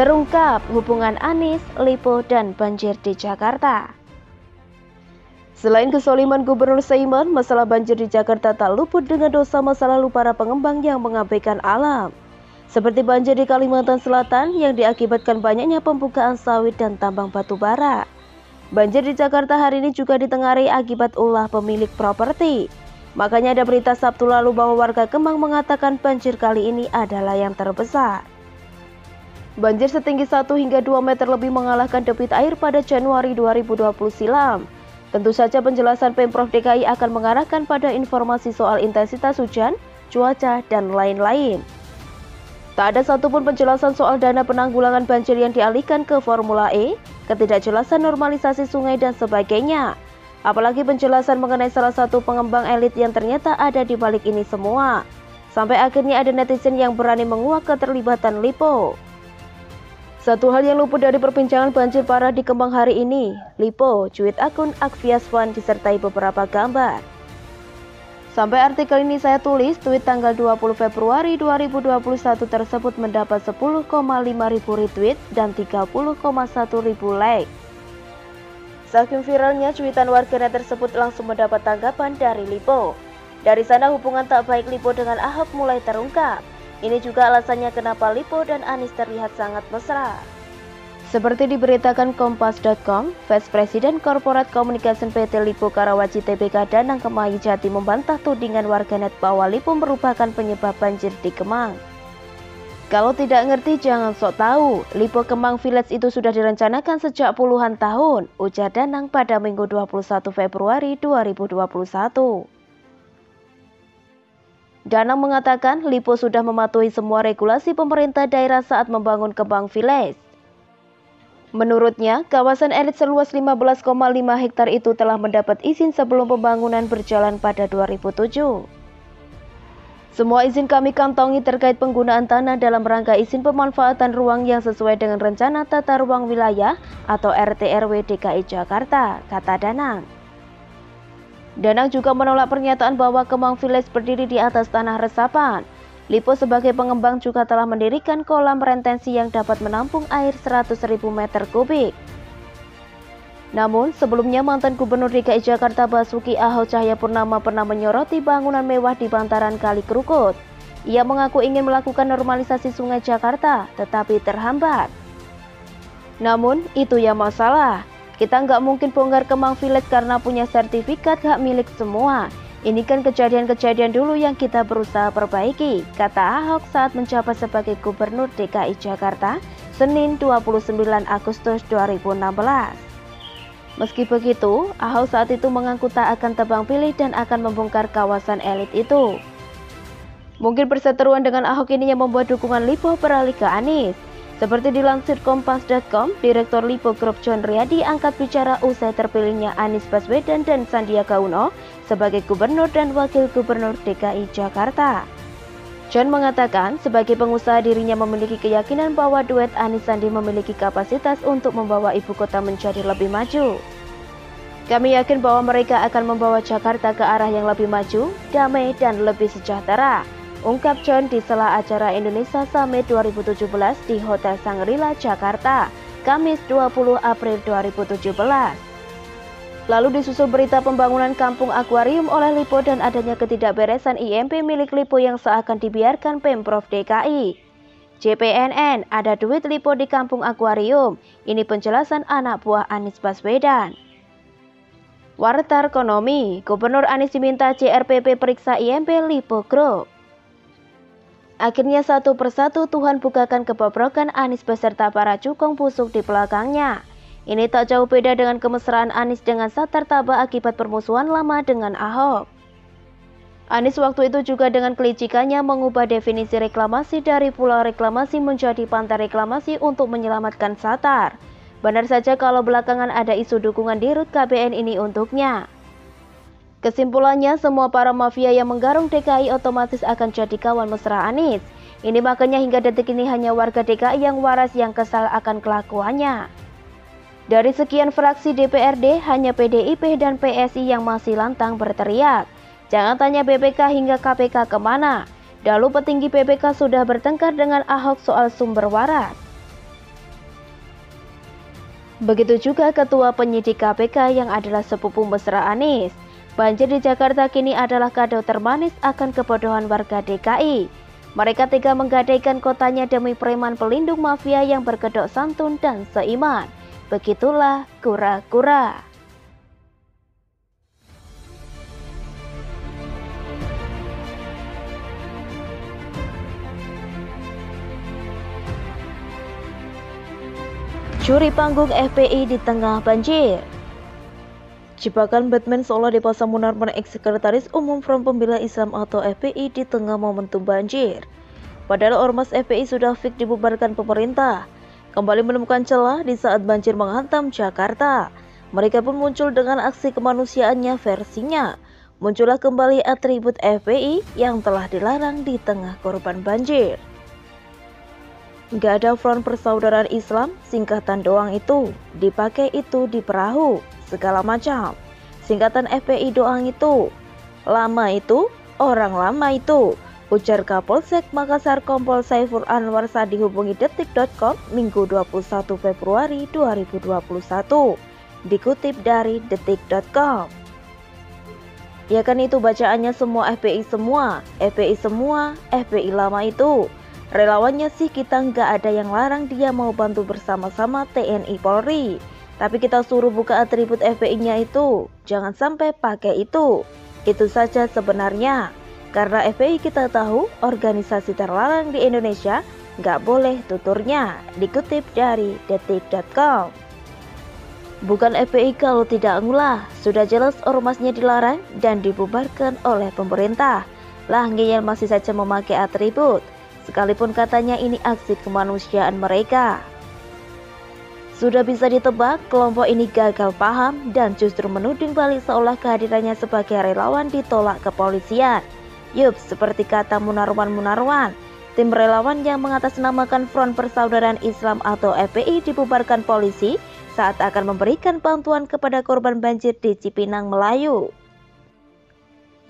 Terungkap hubungan Anies, Lipo, dan banjir di Jakarta. Selain kesoliman Gubernur Saiman, masalah banjir di Jakarta tak luput dengan dosa masa lalu para pengembang yang mengabaikan alam. Seperti banjir di Kalimantan Selatan yang diakibatkan banyaknya pembukaan sawit dan tambang batu bara. Banjir di Jakarta hari ini juga ditengarai akibat ulah pemilik properti. Makanya ada berita Sabtu lalu bahwa warga Kemang mengatakan banjir kali ini adalah yang terbesar. Banjir setinggi 1 hingga 2 meter lebih mengalahkan debit air pada Januari 2020 silam. Tentu saja penjelasan Pemprov DKI akan mengarahkan pada informasi soal intensitas hujan, cuaca, dan lain-lain. Tak ada satupun penjelasan soal dana penanggulangan banjir yang dialihkan ke Formula E, ketidakjelasan normalisasi sungai dan sebagainya. Apalagi penjelasan mengenai salah satu pengembang elit yang ternyata ada di balik ini semua. Sampai akhirnya ada netizen yang berani menguak keterlibatan Lipo. Satu hal yang luput dari perbincangan banjir parah di Kemang hari ini, Lipo, cuit akun Akviaswan disertai beberapa gambar. Sampai artikel ini saya tulis, tweet tanggal 20 Februari 2021 tersebut mendapat 10,5 ribu retweet dan 30,1 ribu like. Saking viralnya cuitan warganet tersebut langsung mendapat tanggapan dari Lipo. Dari sana hubungan tak baik Lipo dengan Ahok mulai terungkap. Ini juga alasannya kenapa Lipo dan Anies terlihat sangat mesra. Seperti diberitakan Kompas.com, Vice President Corporate Communication PT Lipo Karawaci TBK Danang Kemayu Jati membantah tudingan warganet bahwa Lipo merupakan penyebab banjir di Kemang. Kalau tidak ngerti jangan sok tahu, Lipo Kemang Village itu sudah direncanakan sejak puluhan tahun, ujar Danang pada Minggu 21 Februari 2021. Danang mengatakan Lipo sudah mematuhi semua regulasi pemerintah daerah saat membangun Kembang Village. Menurutnya, kawasan elit seluas 15,5 hektar itu telah mendapat izin sebelum pembangunan berjalan pada 2007. Semua izin kami kantongi terkait penggunaan tanah dalam rangka izin pemanfaatan ruang yang sesuai dengan rencana tata ruang wilayah atau RTRW DKI Jakarta, kata Danang. Danang juga menolak pernyataan bahwa Kemang Village berdiri di atas tanah resapan. Lipo sebagai pengembang juga telah mendirikan kolam retensi yang dapat menampung air 100.000 meter kubik. Namun, sebelumnya mantan Gubernur DKI Jakarta Basuki Ahok Purnama pernah menyoroti bangunan mewah di bantaran Kali Krukut. Ia mengaku ingin melakukan normalisasi sungai Jakarta, tetapi terhambat. Namun, itu yang masalah. Kita nggak mungkin bongkar Kemang Village karena punya sertifikat hak milik semua. Ini kan kejadian-kejadian dulu yang kita berusaha perbaiki, kata Ahok saat menjabat sebagai Gubernur DKI Jakarta, Senin 29 Agustus 2016. Meski begitu, Ahok saat itu mengaku tak akan tebang pilih dan akan membongkar kawasan elit itu. Mungkin perseteruan dengan Ahok ini yang membuat dukungan Lipo beralih ke Anies. Seperti dilansir Kompas.com, Direktur Lipo Group John Riyadi angkat bicara usai terpilihnya Anies Baswedan dan Sandiaga Uno sebagai Gubernur dan Wakil Gubernur DKI Jakarta. John mengatakan, sebagai pengusaha dirinya memiliki keyakinan bahwa duet Anies Sandi memiliki kapasitas untuk membawa ibu kota menjadi lebih maju. Kami yakin bahwa mereka akan membawa Jakarta ke arah yang lebih maju, damai, dan lebih sejahtera ungkap John di sela acara Indonesia Summit 2017 di Hotel Sangrila, Jakarta, Kamis 20 April 2017. Lalu disusul berita pembangunan kampung akuarium oleh Lipo dan adanya ketidakberesan IMP milik Lipo yang seakan dibiarkan Pemprov DKI. JPNN, ada duit Lipo di kampung akuarium. Ini penjelasan anak buah Anies Baswedan. Warta Ekonomi, Gubernur Anies diminta CRPP periksa IMP Lipo Group. Akhirnya satu persatu Tuhan bukakan kebobrokan Anis beserta para cukong busuk di belakangnya. Ini tak jauh beda dengan kemesraan Anis dengan Satar Taba akibat permusuhan lama dengan Ahok. Anis waktu itu juga dengan kelicikannya mengubah definisi reklamasi dari pulau reklamasi menjadi pantai reklamasi untuk menyelamatkan Satar. Benar saja kalau belakangan ada isu dukungan dirut KBN ini untuknya. Kesimpulannya, semua para mafia yang menggarung DKI otomatis akan jadi kawan mesra Anies. Ini makanya hingga detik ini hanya warga DKI yang waras yang kesal akan kelakuannya. Dari sekian fraksi DPRD, hanya PDIP dan PSI yang masih lantang berteriak. Jangan tanya BPK hingga KPK ke mana. Dahulu petinggi BPK sudah bertengkar dengan Ahok soal sumber waras. Begitu juga Ketua Penyidik KPK yang adalah sepupu mesra Anies. Banjir di Jakarta kini adalah kado termanis akan kebodohan warga DKI. Mereka tega menggadaikan kotanya demi preman pelindung mafia yang berkedok santun dan seiman. Begitulah kura-kura. Curi panggung FPI di tengah banjir. Jebakan Batman seolah dipasang Munarman ex-sekretaris umum Front Pembela Islam atau FPI di tengah momentum banjir. Padahal Ormas FPI sudah fix dibubarkan pemerintah. Kembali menemukan celah di saat banjir menghantam Jakarta. Mereka pun muncul dengan aksi kemanusiaannya versinya. Muncullah kembali atribut FPI yang telah dilarang di tengah korban banjir. Gak ada front persaudaraan Islam, singkatan doang itu. Dipakai itu di perahu, segala macam. Singkatan FPI doang itu. Lama itu, orang lama itu. Ujar Kapolsek Makassar Kompol Saiful Anwar saat dihubungi detik.com Minggu 21 Februari 2021. Dikutip dari detik.com. Ya kan itu bacaannya semua FPI semua, FPI semua, FPI lama itu. Relawannya sih kita nggak ada yang larang dia mau bantu bersama-sama TNI Polri. Tapi kita suruh buka atribut FPI-nya itu. Jangan sampai pakai itu. Itu saja sebenarnya. Karena FPI kita tahu organisasi terlarang di Indonesia nggak boleh tuturnya. Dikutip dari detik.com. Bukan FPI kalau tidak ngulah, sudah jelas ormasnya dilarang dan dibubarkan oleh pemerintah. Lah ngeyel masih saja memakai atribut sekalipun katanya ini aksi kemanusiaan mereka. Sudah bisa ditebak, kelompok ini gagal paham dan justru menuding balik seolah kehadirannya sebagai relawan ditolak kepolisian. Yup, seperti kata Munarwan-Munarwan, tim relawan yang mengatasnamakan Front Persaudaraan Islam atau FPI dibubarkan polisi saat akan memberikan bantuan kepada korban banjir di Cipinang, Melayu.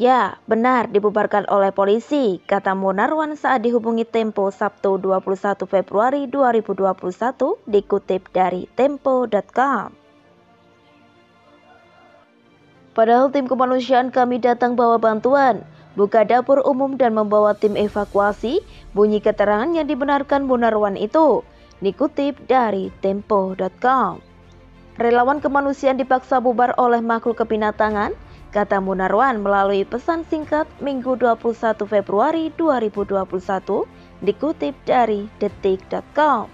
Ya, benar dibubarkan oleh polisi, kata Munarwan saat dihubungi Tempo Sabtu 21 Februari 2021 dikutip dari tempo.com. Padahal tim kemanusiaan kami datang bawa bantuan, buka dapur umum dan membawa tim evakuasi, bunyi keterangan yang dibenarkan Munarwan itu, dikutip dari tempo.com. Relawan kemanusiaan dipaksa bubar oleh makhluk kepinatangan, kata Munarwan melalui pesan singkat Minggu 21 Februari 2021 dikutip dari detik.com.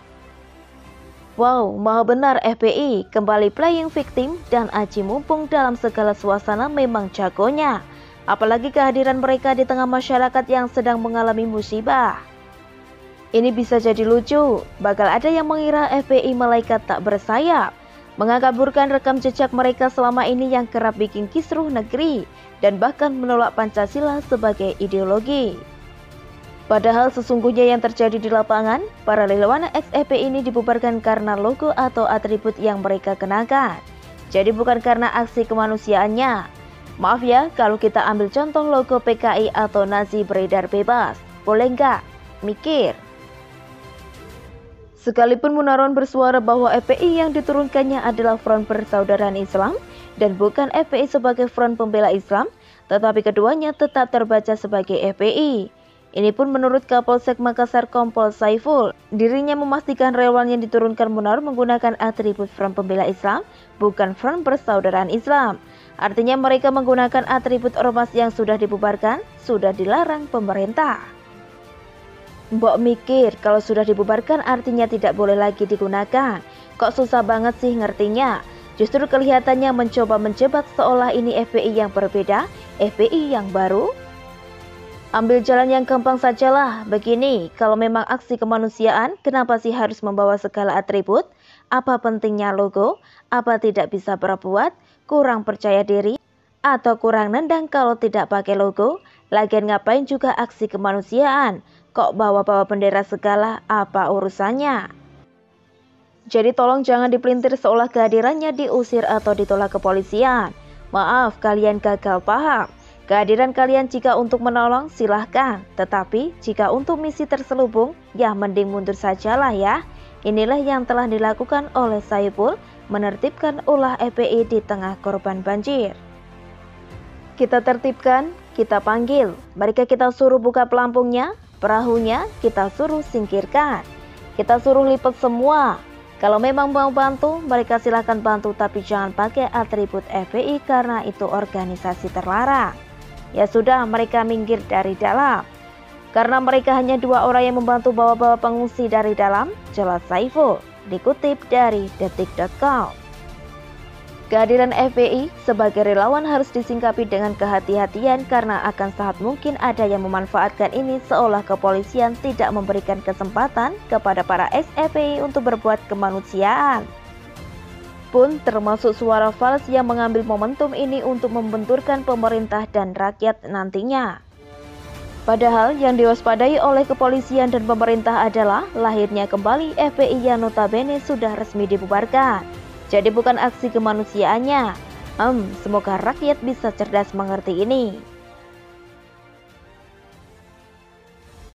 Wow, maha benar FPI kembali playing victim dan Aji mumpung dalam segala suasana memang jagonya. Apalagi kehadiran mereka di tengah masyarakat yang sedang mengalami musibah. Ini bisa jadi lucu, bakal ada yang mengira FPI malaikat tak bersayap mengakaburkan rekam jejak mereka selama ini yang kerap bikin kisruh negeri dan bahkan menolak Pancasila sebagai ideologi. Padahal sesungguhnya yang terjadi di lapangan, para relawan XEP ini dibubarkan karena logo atau atribut yang mereka kenakan. Jadi bukan karena aksi kemanusiaannya. Maaf ya kalau kita ambil contoh logo PKI atau Nazi beredar bebas. Boleh nggak? Mikir. Sekalipun Munaron bersuara bahwa FPI yang diturunkannya adalah Front Persaudaraan Islam dan bukan FPI sebagai Front Pembela Islam, tetapi keduanya tetap terbaca sebagai FPI. Ini pun menurut Kapolsek Makassar Kompol Saiful, dirinya memastikan relawan yang diturunkan Munar menggunakan atribut Front Pembela Islam, bukan Front Persaudaraan Islam. Artinya mereka menggunakan atribut ormas yang sudah dibubarkan, sudah dilarang pemerintah. Mbok mikir kalau sudah dibubarkan artinya tidak boleh lagi digunakan. Kok susah banget sih ngertinya? Justru kelihatannya mencoba menjebak seolah ini FPI yang berbeda, FPI yang baru. Ambil jalan yang gampang sajalah. Begini, kalau memang aksi kemanusiaan, kenapa sih harus membawa segala atribut? Apa pentingnya logo? Apa tidak bisa berbuat? Kurang percaya diri? Atau kurang nendang kalau tidak pakai logo? Lagian ngapain juga aksi kemanusiaan? Kok bawa-bawa bendera segala, apa urusannya? Jadi tolong jangan dipelintir seolah kehadirannya diusir atau ditolak kepolisian. Maaf, kalian gagal paham. Kehadiran kalian jika untuk menolong silahkan, tetapi jika untuk misi terselubung, ya mending mundur sajalah ya. Inilah yang telah dilakukan oleh Saiful menertibkan ulah FPI di tengah korban banjir. Kita tertibkan, kita panggil, mereka kita suruh buka pelampungnya, perahunya kita suruh singkirkan. Kita suruh lipat semua. Kalau memang mau bantu, mereka silahkan bantu tapi jangan pakai atribut FPI karena itu organisasi terlarang. Ya sudah, mereka minggir dari dalam. Karena mereka hanya dua orang yang membantu bawa-bawa pengungsi dari dalam, jelas Saiful, dikutip dari detik.com. Kehadiran FPI sebagai relawan harus disingkapi dengan kehati-hatian karena akan sangat mungkin ada yang memanfaatkan ini seolah kepolisian tidak memberikan kesempatan kepada para ex-FPI untuk berbuat kemanusiaan. Pun termasuk suara fals yang mengambil momentum ini untuk membenturkan pemerintah dan rakyat nantinya. Padahal yang diwaspadai oleh kepolisian dan pemerintah adalah lahirnya kembali FPI yang notabene sudah resmi dibubarkan. Jadi bukan aksi kemanusiaannya. Hmm, semoga rakyat bisa cerdas mengerti ini.